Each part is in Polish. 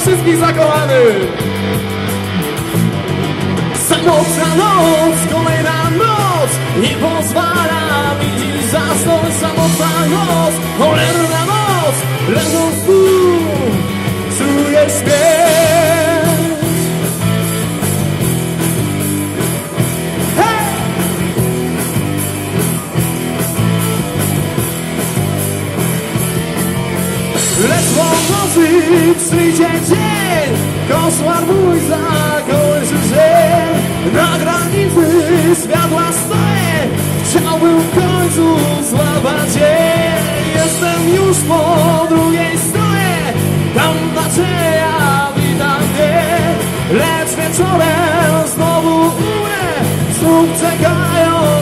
Wszystkich zakochanych! Samotna noc, kolejna noc Lecz po nocy przyjdzie dzień. Koszmar mój zakończy się. Na granicy światła stoję. Chciałbym w końcu złapać cię Jestem już po drugiej stronie. Tam nadzieja wita mnie Lecz wieczorem znowu umrę. Znów czekając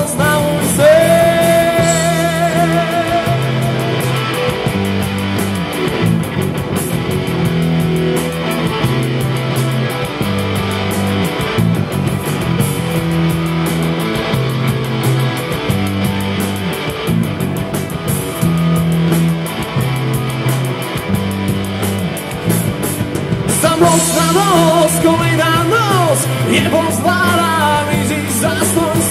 Samotna noc, kolejna noc Nie pozwala mi dziś zasnąć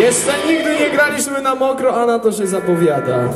Jeszcze nigdy nie graliśmy na mokro, a na to się zapowiada.